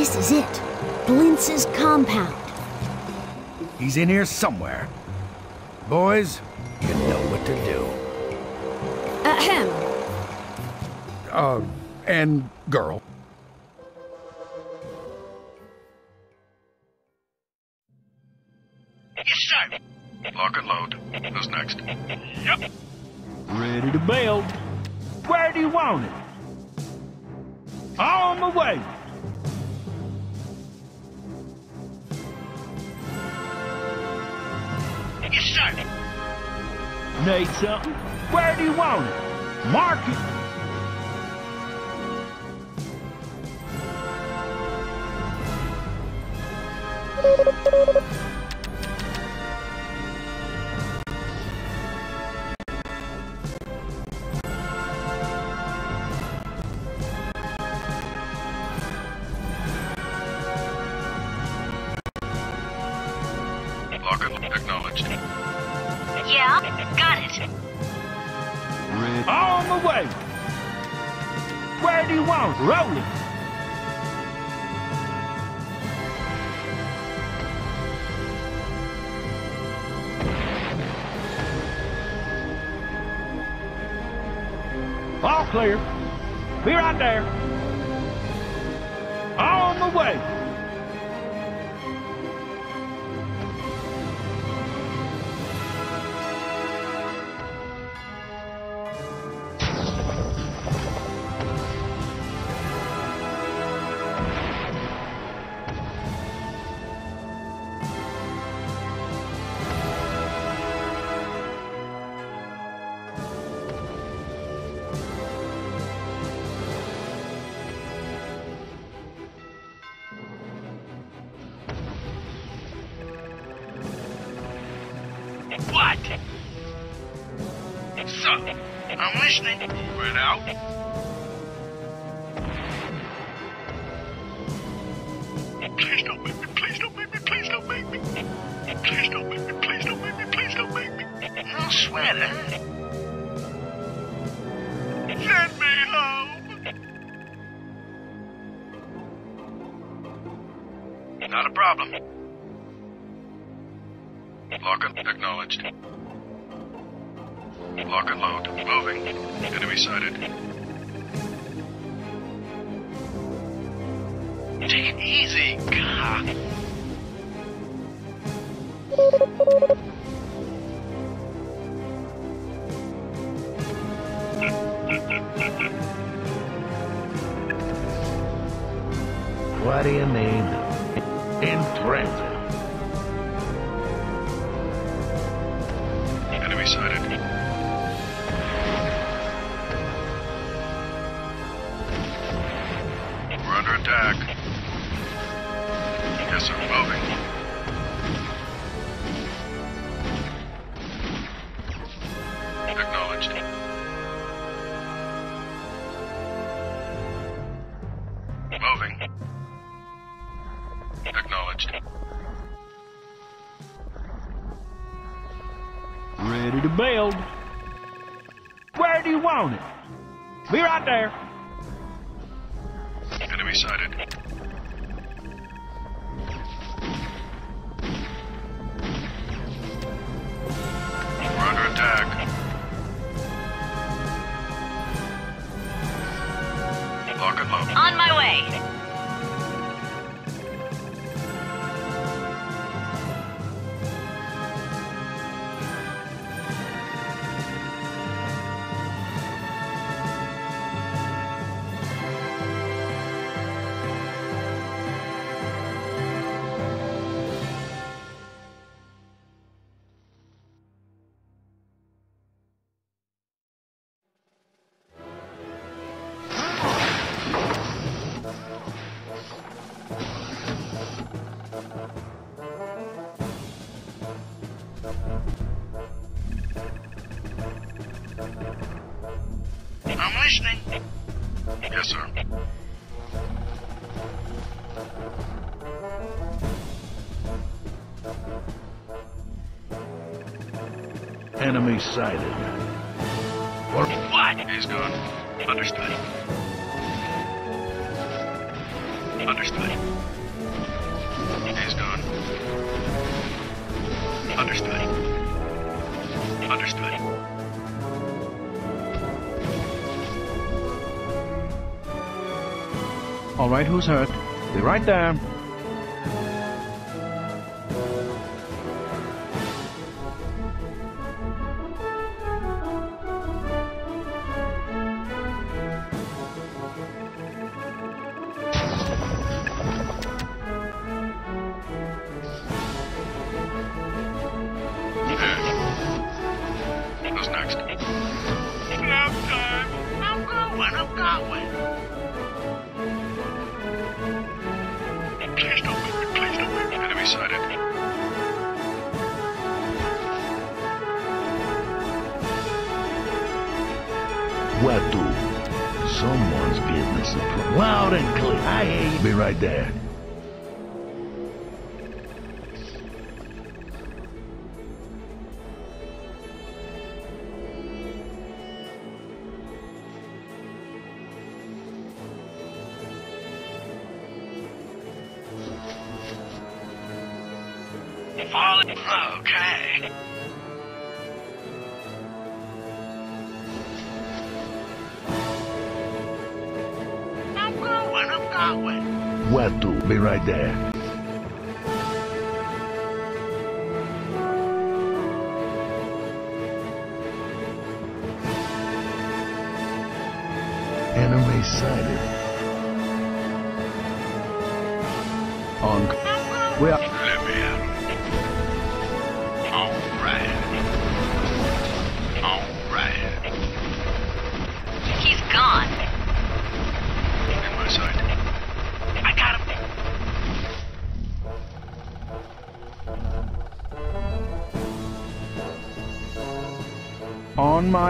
This is it. Blintz's compound. He's in here somewhere. Boys, you know what to do. Ahem. Uh, and girl. Yes, sir. Lock and load. Who's next? Yep. Ready to build. Where do you want it? On my way. Need something? Where do you want it? Mark I'm listening. It out. Ready to. Where do you want it? Be right there. Enemy sighted. We're under attack. Lock and load. On my way. Enemy sighted. What? He's gone. Understood. Understood. He's gone. Understood. Understood. All right, who's hurt? Be right there.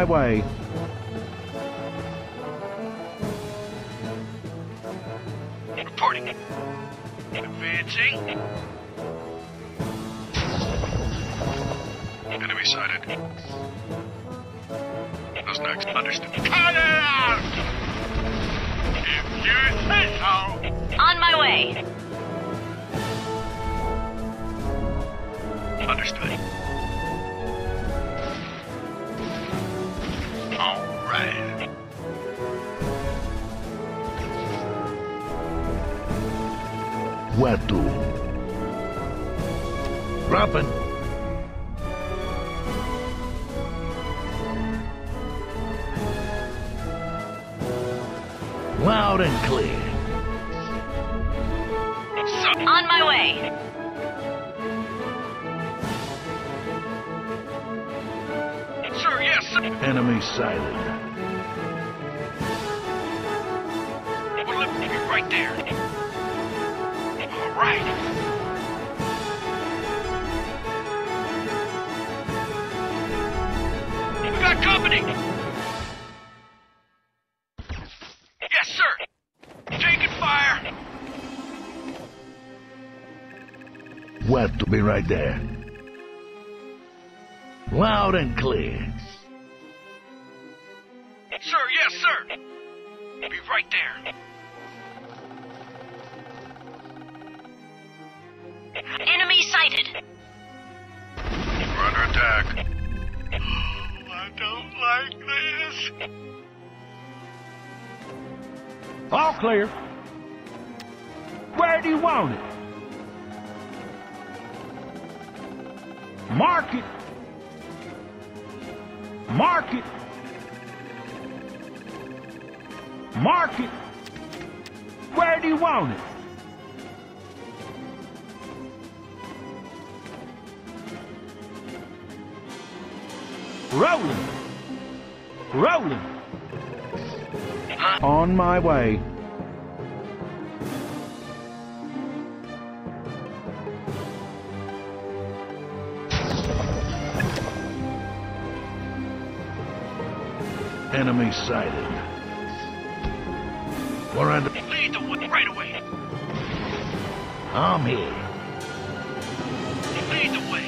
My way. Enemy sighted. Well, let me be right there. All right. We got company. Yes, sir. Taking fire. Where to? Be right there. Loud and clear. Clear. Where do you want it? Sighted. We're under. Lead the way right away. I'm here. Lead the way.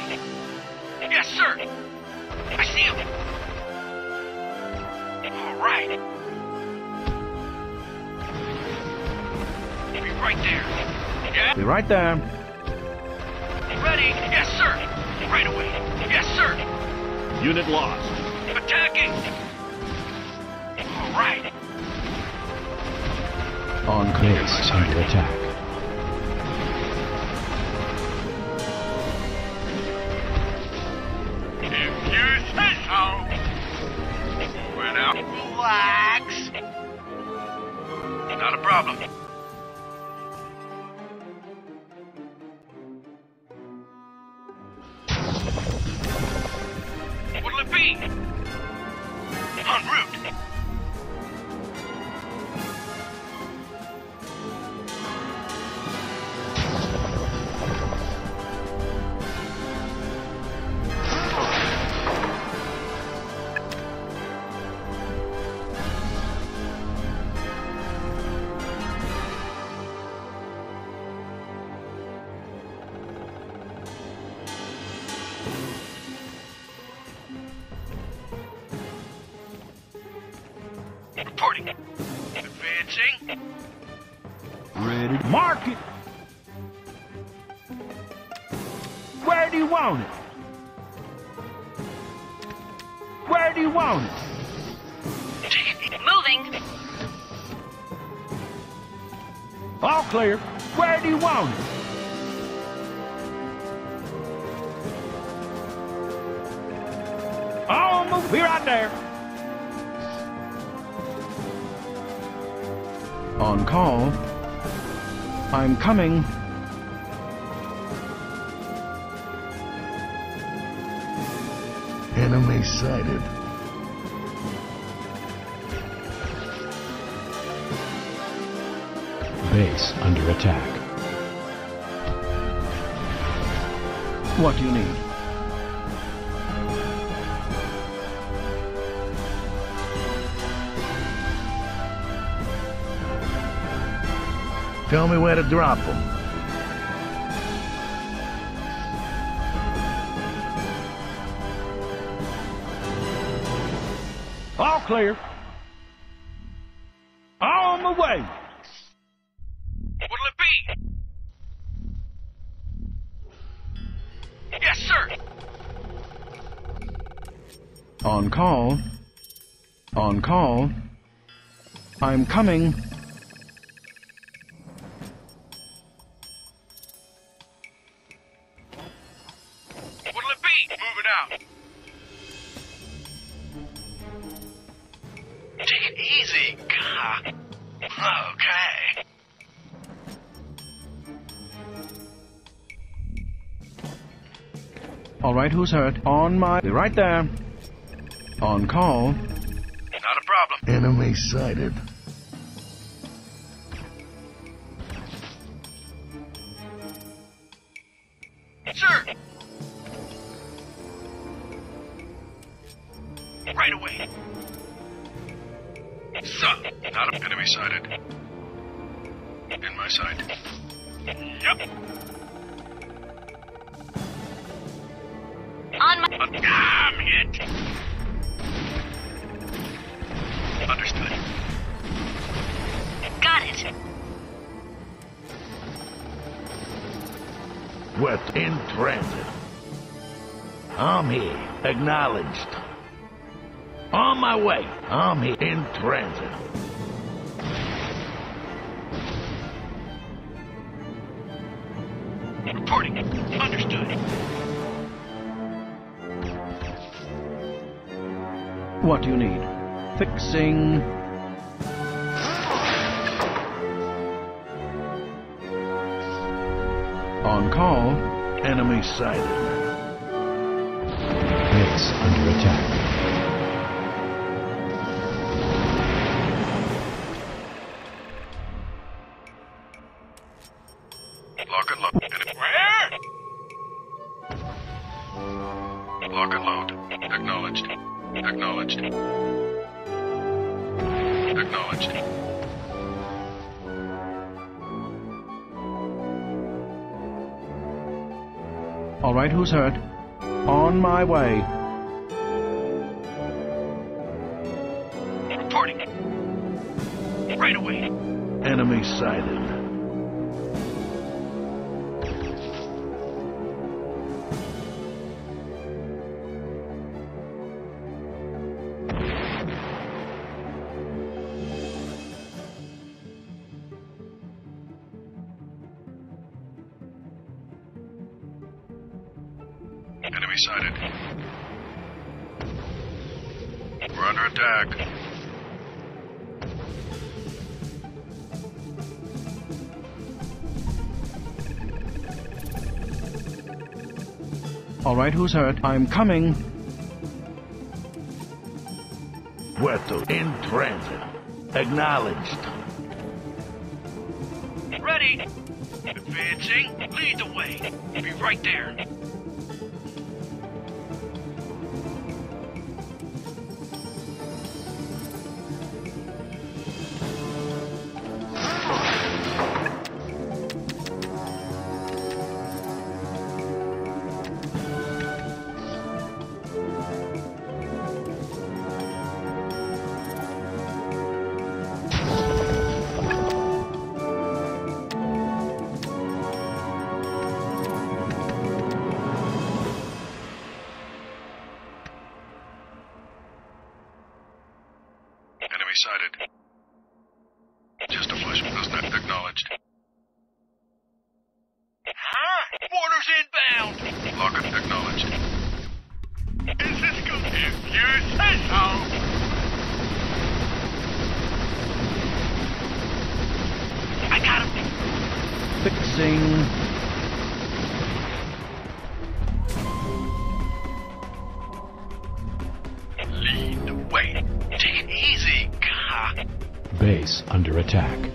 Yes, sir. I see him. All right. Be Right there. Yeah? Be right there. Ready? Yes, sir. Right away. Yes, sir. Unit lost. Right. On base under attack. Coming. Enemy sighted. Base under attack. What do you need? Tell me where to drop them. All clear. On the way. What'll it be? Yes, sir. On call. On call. I'm coming. Right, who's hurt? On my. Be right there. On call. Not a problem. Enemy sighted. Under attack. Lock and load. Where? Lock and load. Acknowledged. Acknowledged. Acknowledged. All right, who's hurt? On my way. Right, who's hurt? I'm coming. Puerto in transit. Acknowledged. Ready. Advancing. Lead the way. Be right there. Enemy sighted. Just a flash. Those not acknowledged. Huh? Orders inbound. Lock it. Acknowledged. Is this good? If you say so. I got him. Fixing. Lead the way. Base under attack.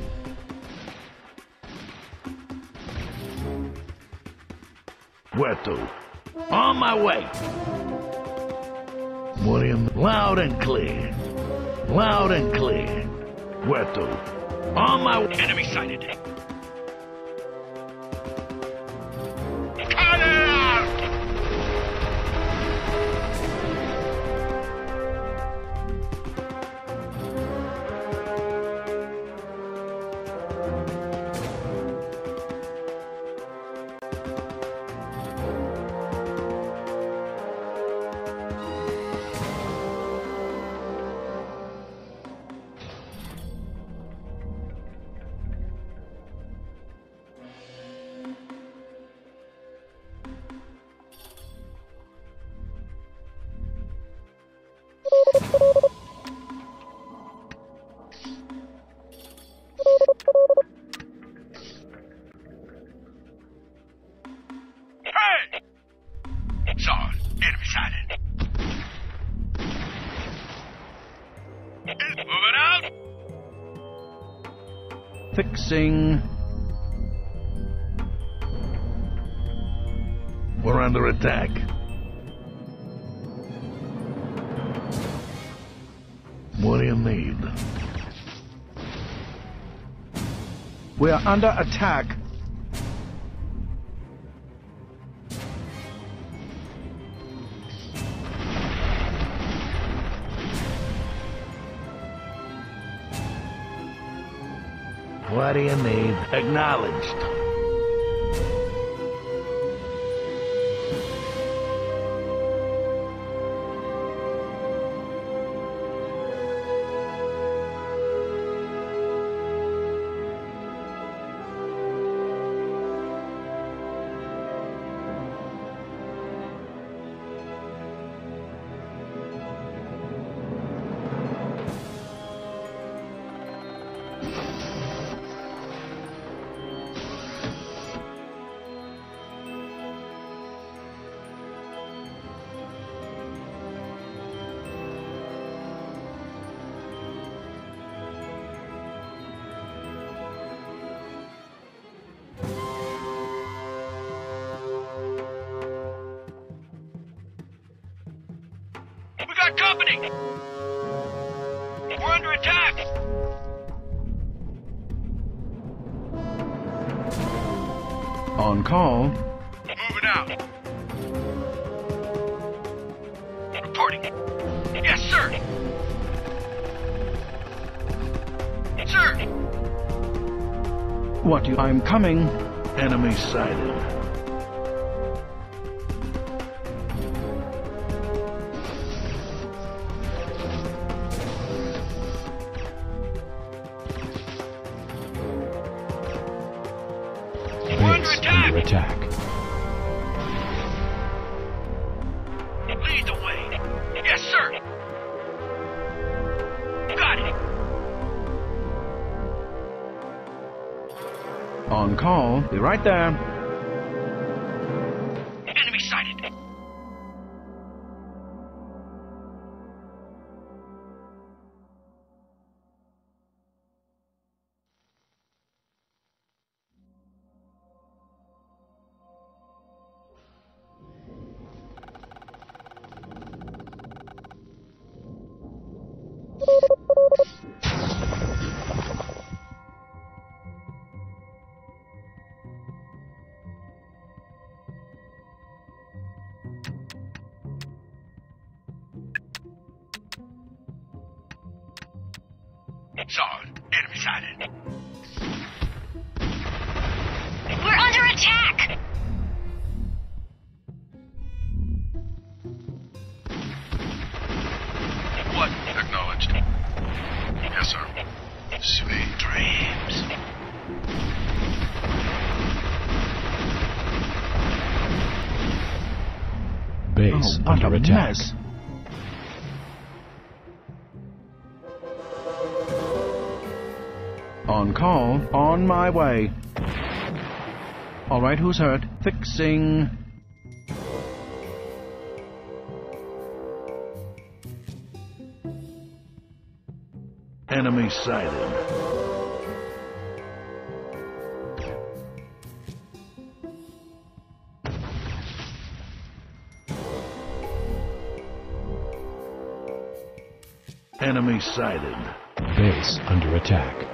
Puerto. On my way. William, loud and clear. Loud and clear. Puerto. On my way. Enemy sighted. Attack. What do you need? We're under attack. What do you need? Acknowledged. Call. Moving out. Reporting. Yes, sir. Sir. What you. I'm coming. Enemy sighted. Call. Attack. mess. On call. On my way. All right, who's hurt? Fixing. Enemy sighted. Sighted. Base under attack.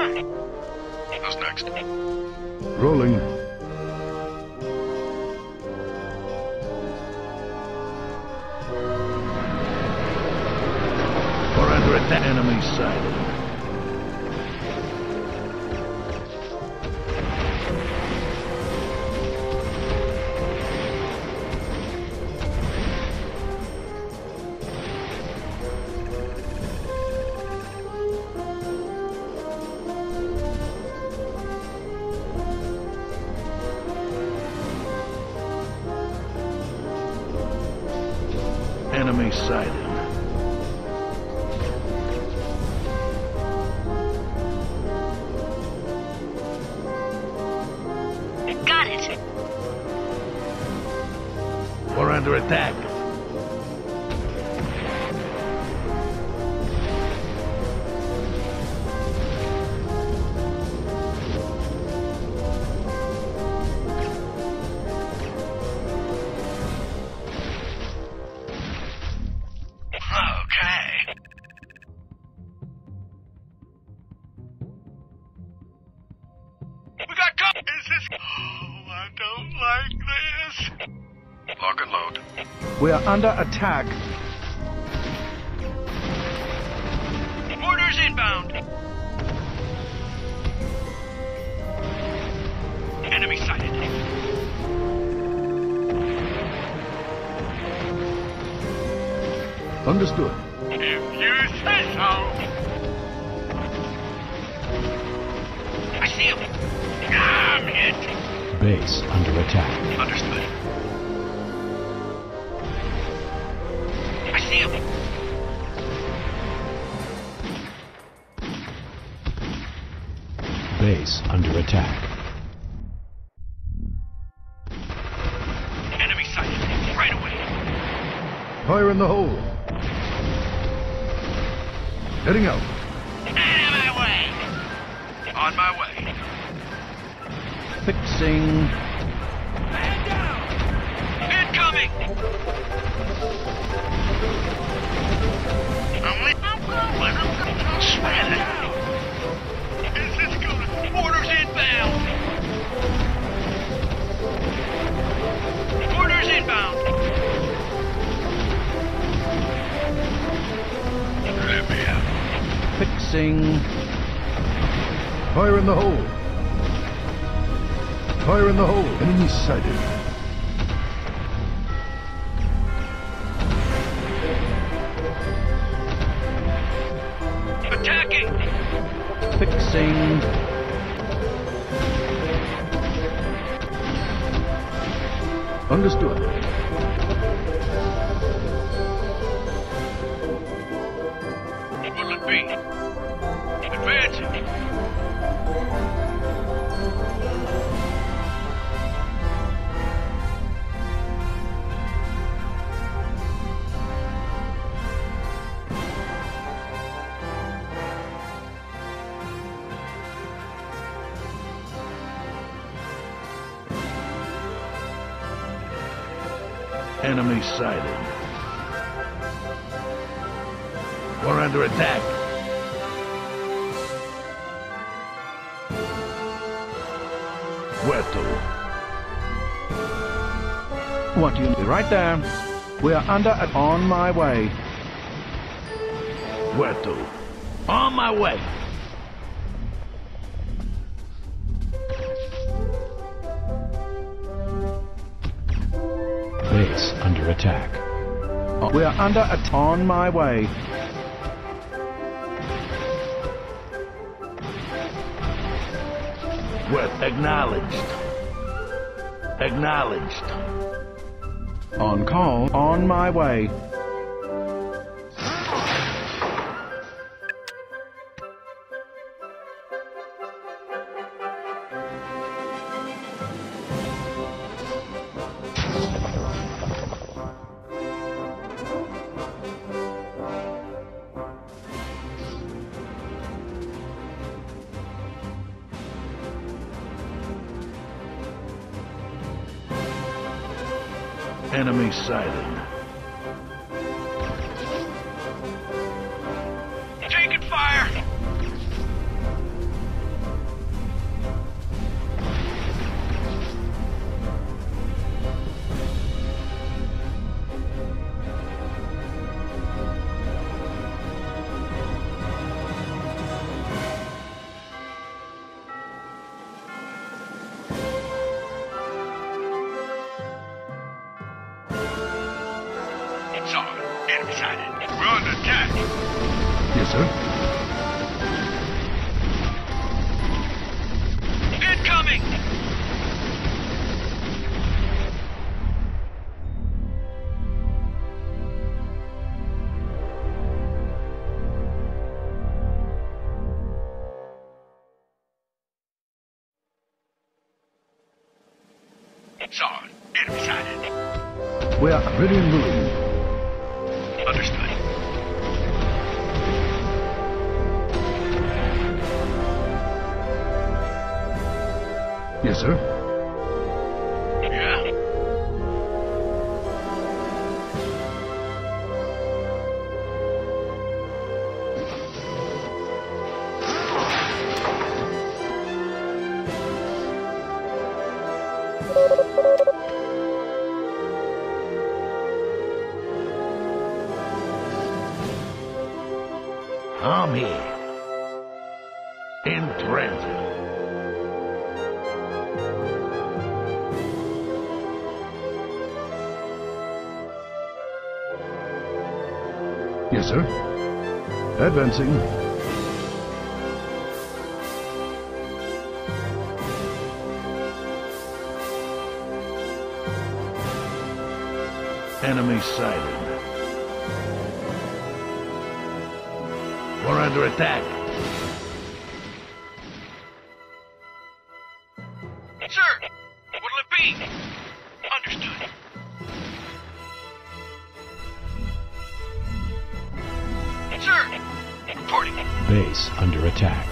Who's next? Rolling. We're under attack. Enemy sighted. Under attack. Fire in the hole. Heading out. Out of my way. On my way. Fixing. Man down. Incoming. I'm with I'm going. I'm going. I'll spread. Is this gonna? Orders inbound. Orders inbound. Fixing. Fire in the hole. Fire in the hole. Enemy sighted. Attacking! Fixing. Understood. We're under attack. Where to? What do you need? Right there. We are under at on my way. Where to? On my way. Attack. Oh. We are under at on my way. Where? Acknowledged. Acknowledged. On call. On my way. Here. In transit. Yes, sir. Advancing. Enemy sighted. We're under attack. Sir! What'll it be? Understood. Sir! Reporting. Base under attack.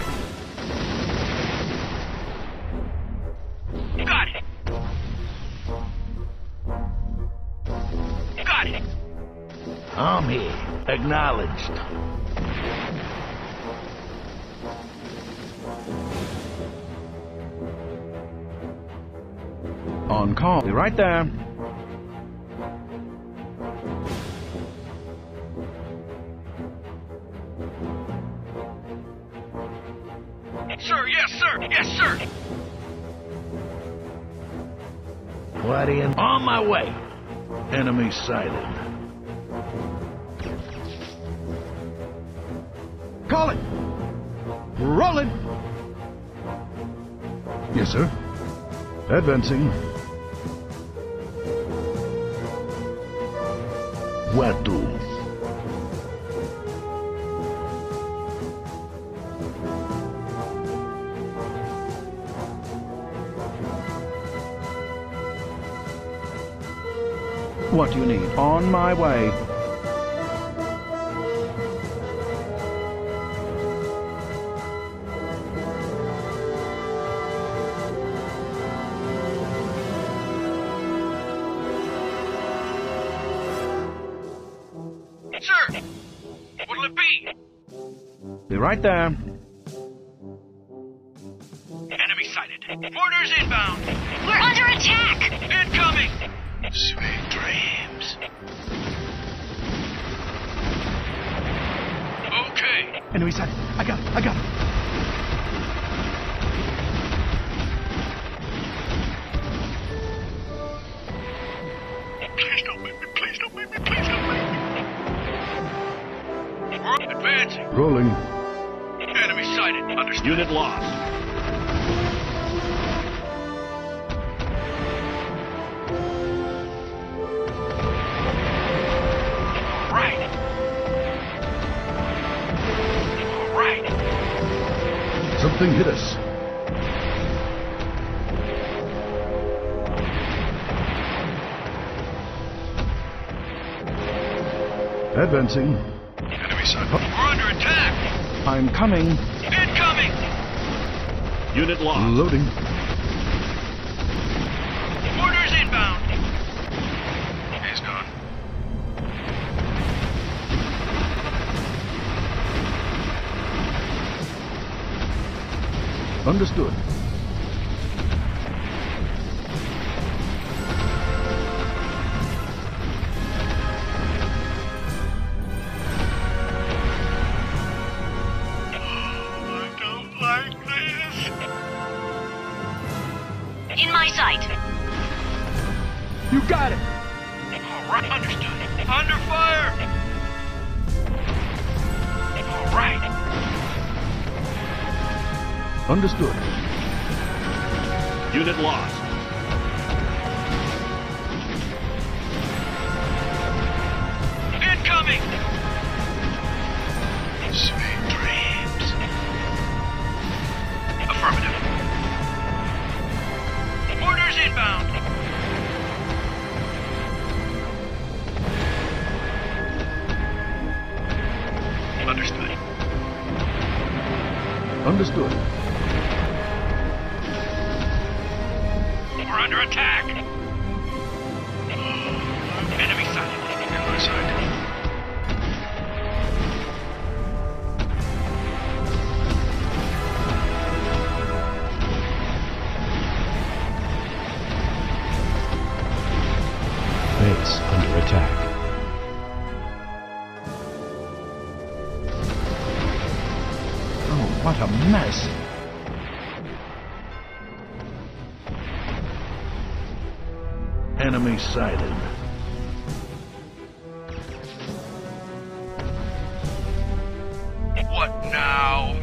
Acknowledged. On call. Be right there. Sir, yes, sir, yes, sir. What in? On my way. Enemy sighted. Yes, sir. Advancing. Watu. What do you need? On my way. right there. Advancing. Enemy. We're under attack. I'm coming. Incoming. Unit lost. Loading. Orders inbound. He's gone. Understood. Understood. Unit lost. Enemy sighted. What now?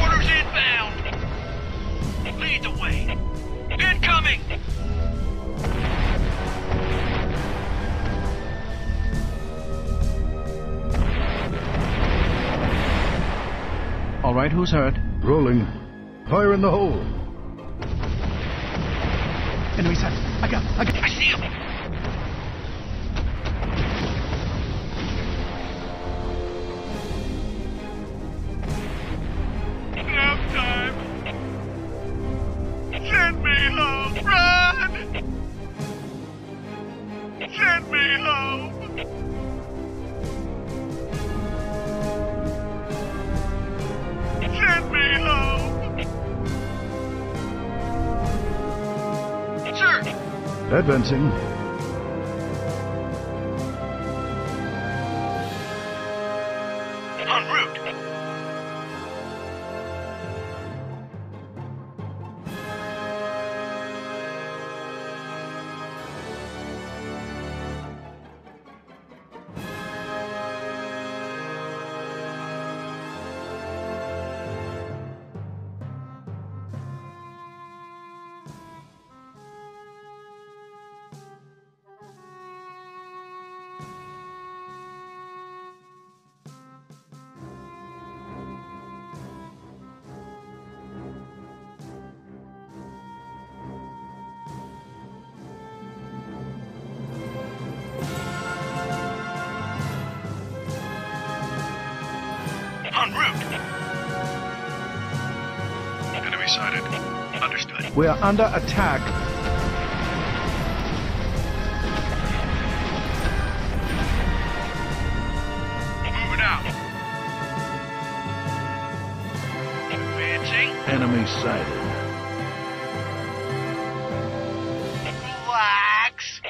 Orders inbound! Lead the way! Incoming! Alright, who's hurt? Advancing. Understood. We're under attack. Moving out. Advancing. Enemy sighted. Relax.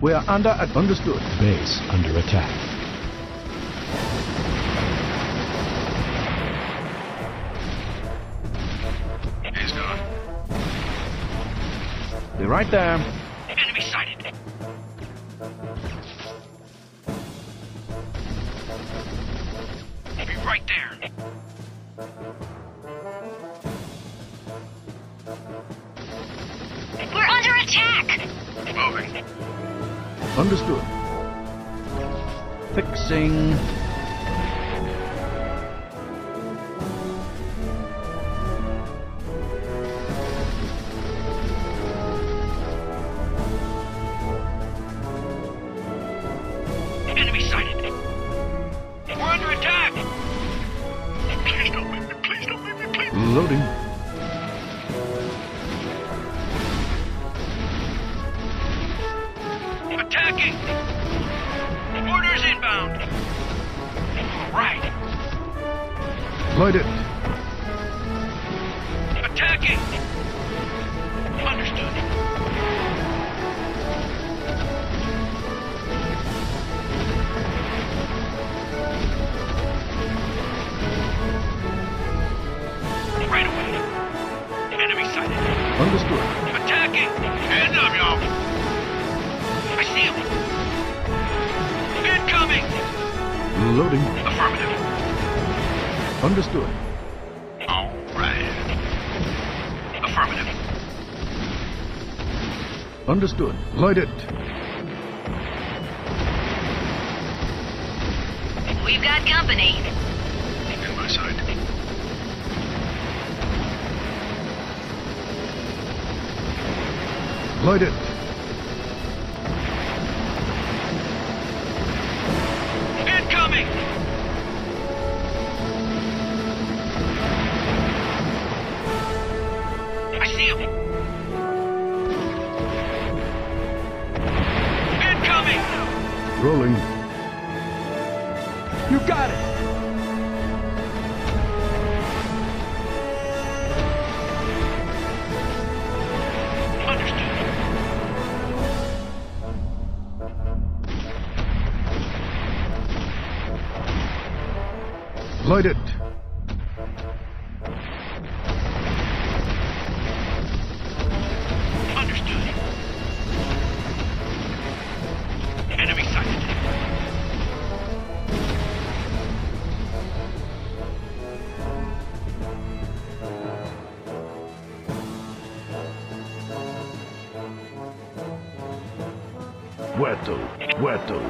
We're under a- understood. Base under attack. Right there. Understood. Puerto. Puerto.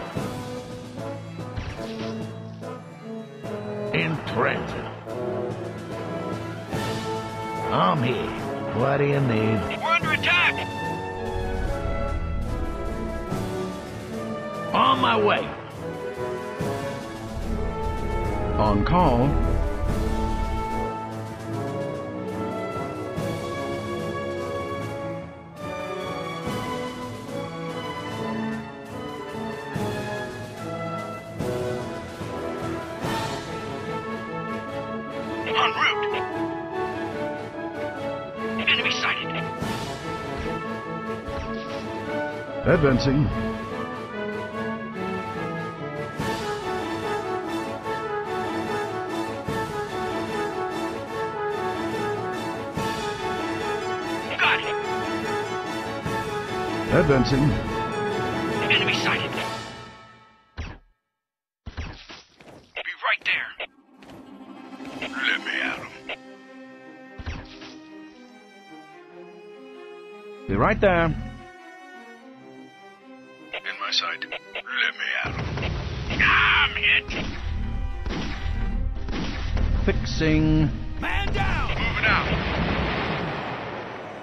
In transit. I'm here. What do you need? We're under attack! On my way. On call. Advancing. Got it. Advancing. Enemy sighted. Be right there. Let me at him. They're right there.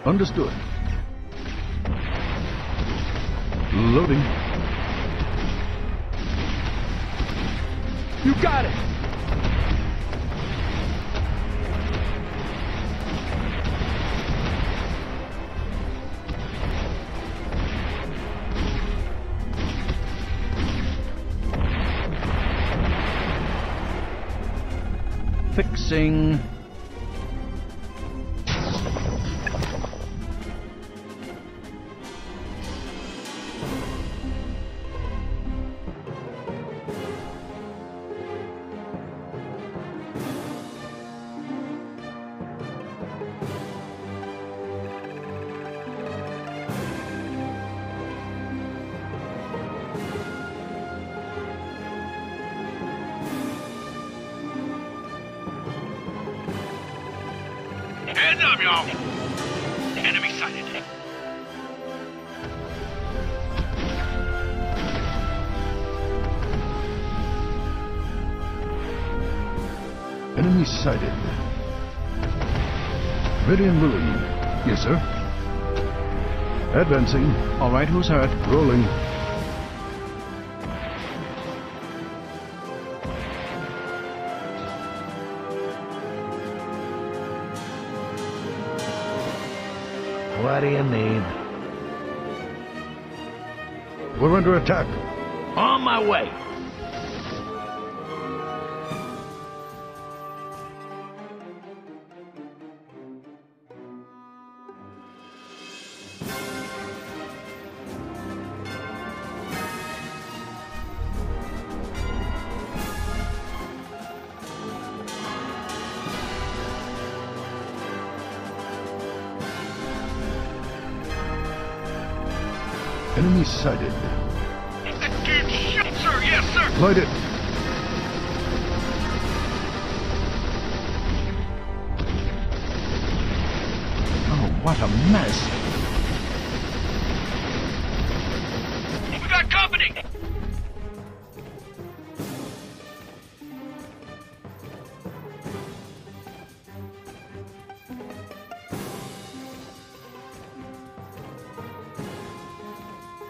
Understood. Loading. You got it! fixing All right, who's hurt? Rolling.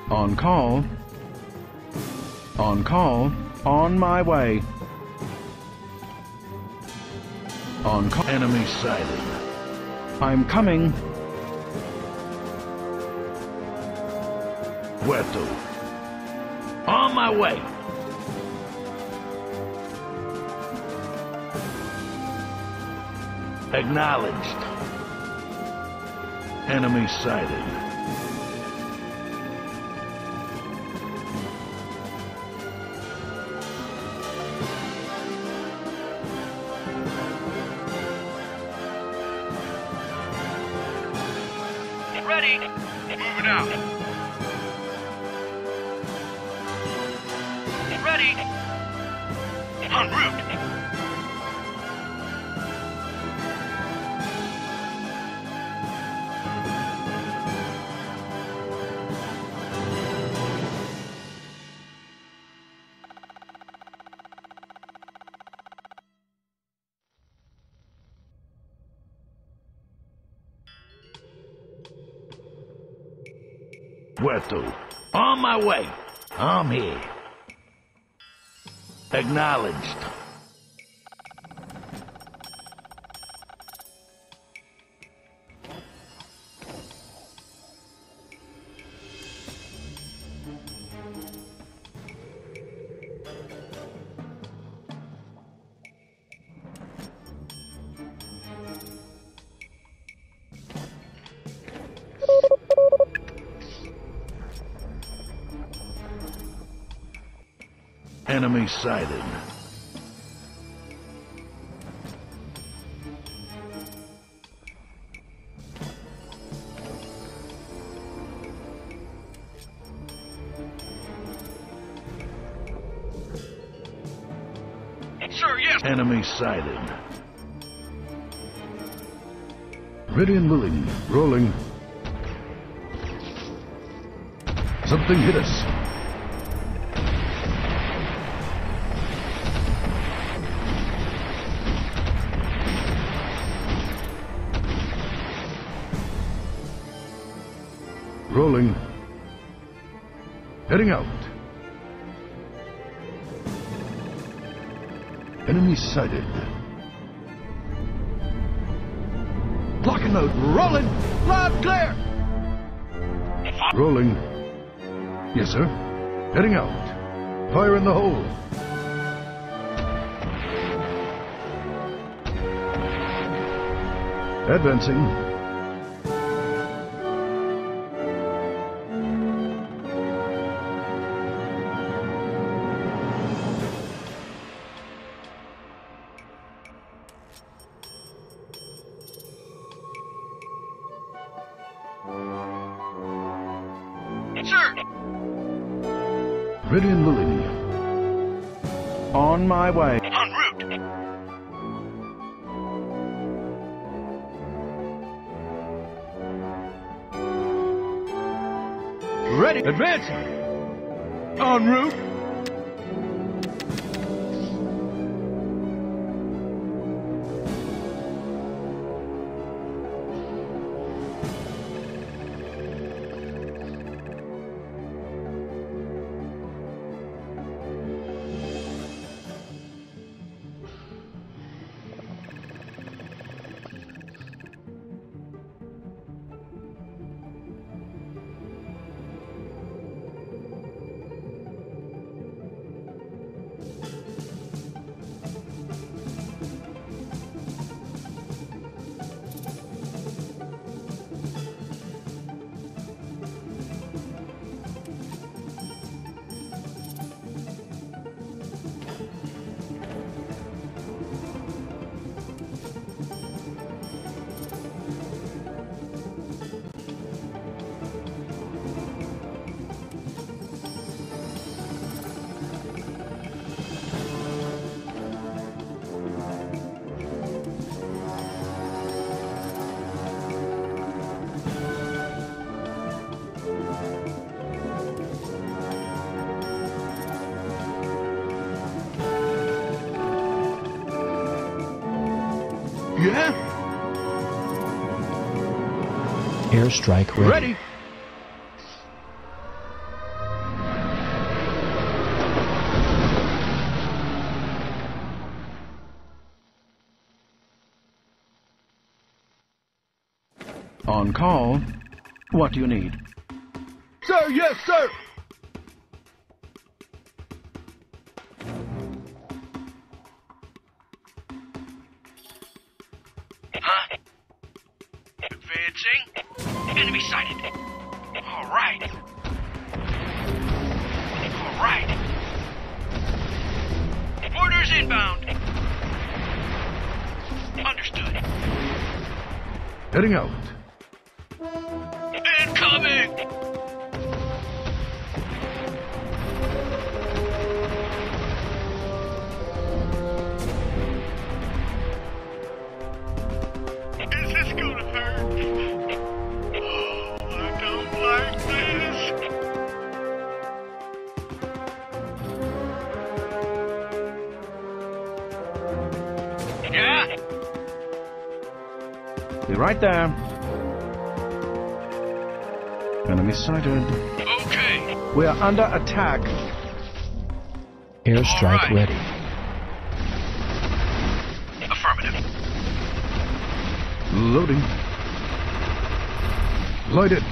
On call. On call. On my way. On call. Enemy sighted. I'm coming. Where to? On my way. Acknowledged. Enemy sighted. To? On my way. I'm here. Acknowledged. Sir, yes! Enemy sighted. Ready and willing. Rolling. Something hit us. Heading out. Enemy sighted. Lock and load. Rolling. Loud clear. Rolling. Yes, sir. Heading out. Fire in the hole. Advancing. Airstrike ready. Ready. On call. What do you need? Sir, yes, sir. Right there. Enemy sighted. Okay. We are under attack. Airstrike All right. ready. Affirmative. Loading. Light it.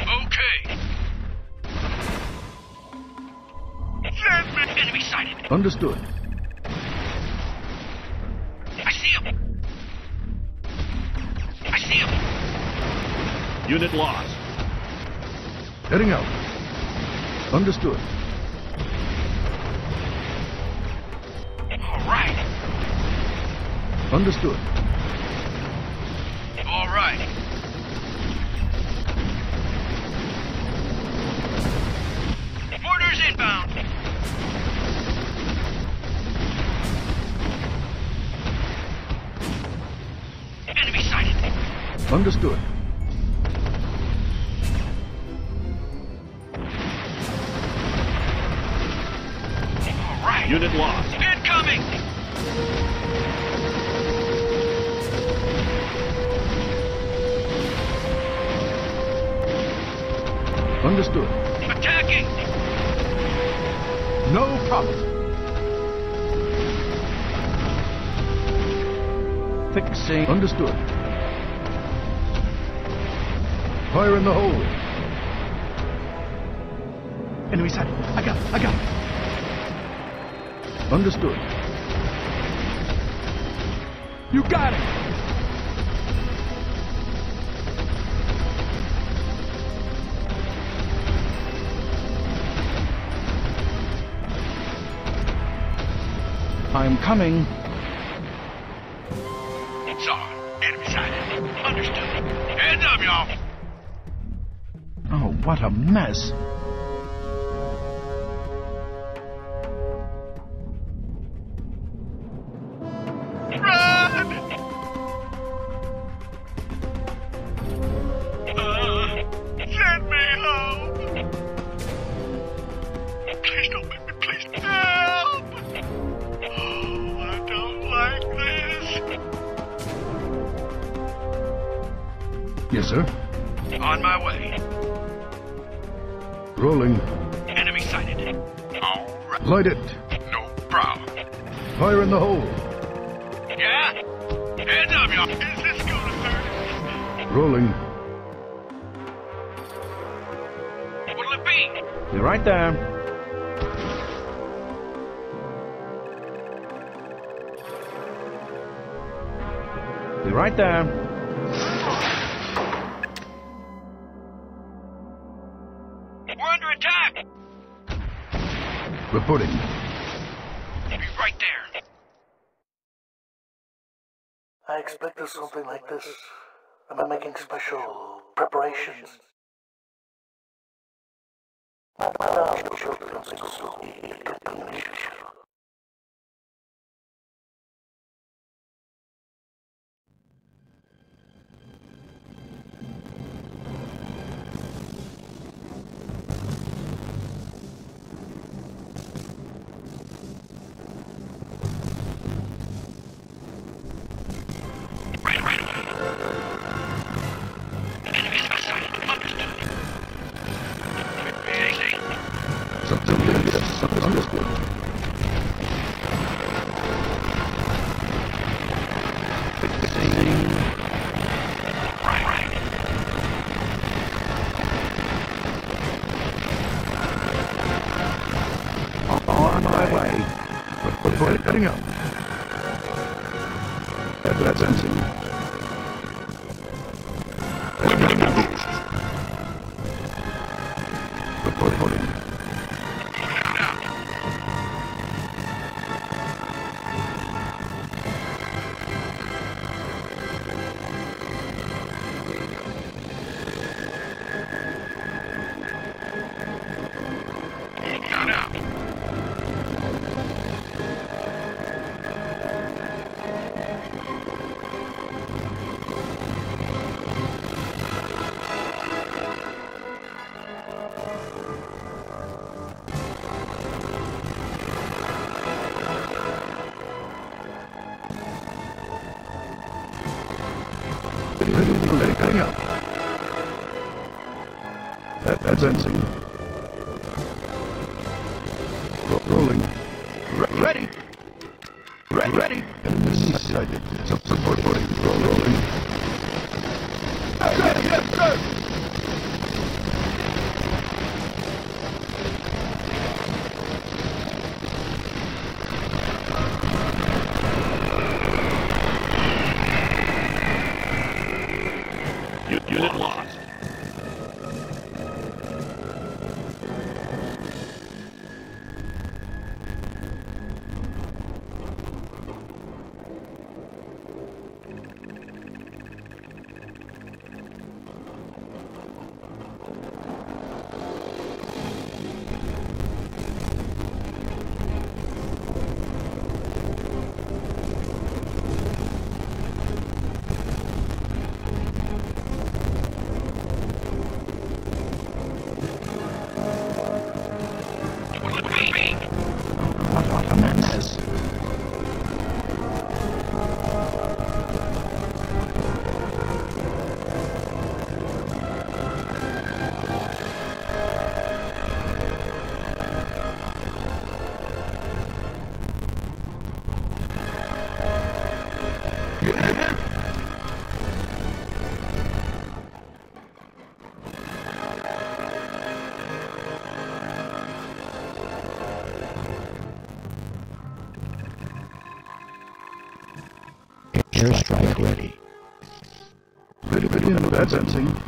Okay. Enemy sighted. Understood. Unit lost. Heading out. Understood. All right. Understood. All right. Orders inbound. Enemy sighted. Understood. Unit lost. Incoming. Understood. Attacking. No problem. Fixing. Understood. Fire in the hole. Enemy sighted. I got it. I got it. Understood. You got it! I'm coming. time. We're under attack! Reporting. Be right there. I expected something like this. Am I making special preparations. My, my representing airstrike ready. Very, very.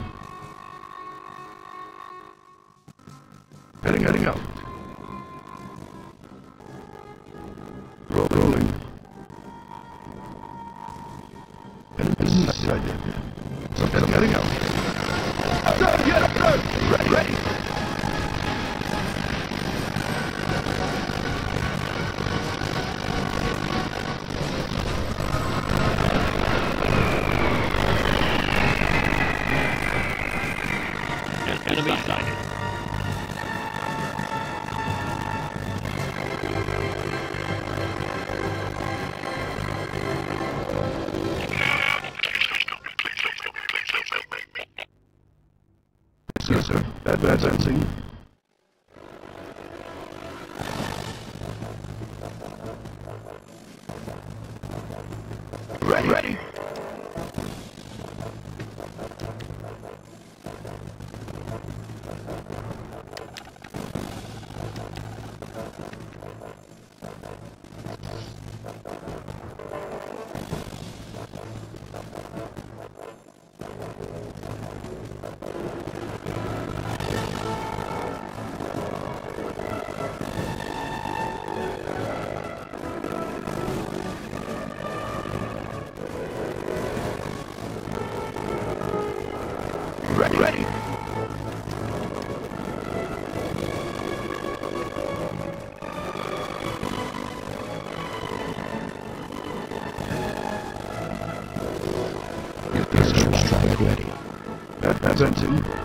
Advancing. Roll,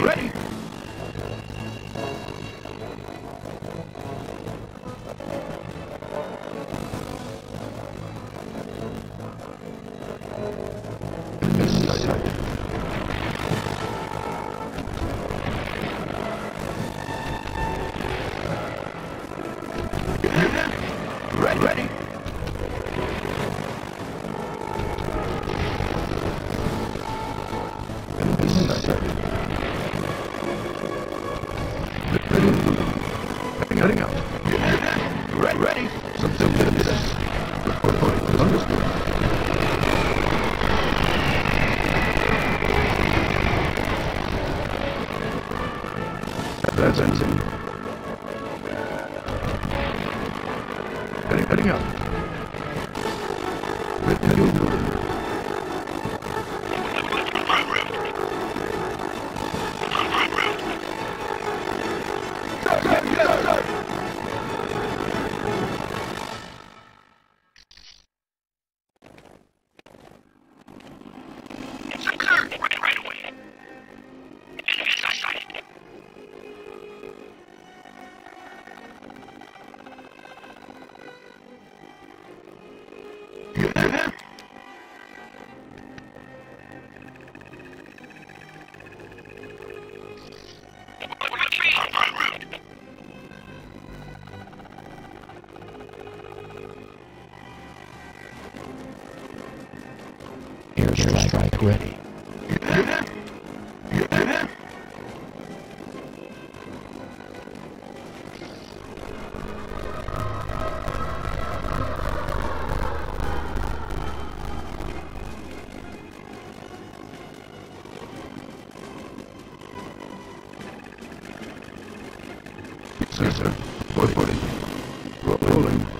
Ready, Heading up. Sir. Reporting. Rolling.